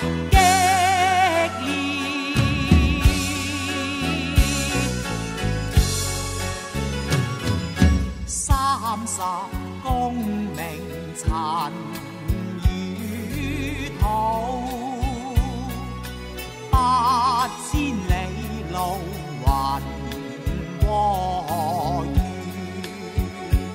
激意三十功名尘与土八千里路云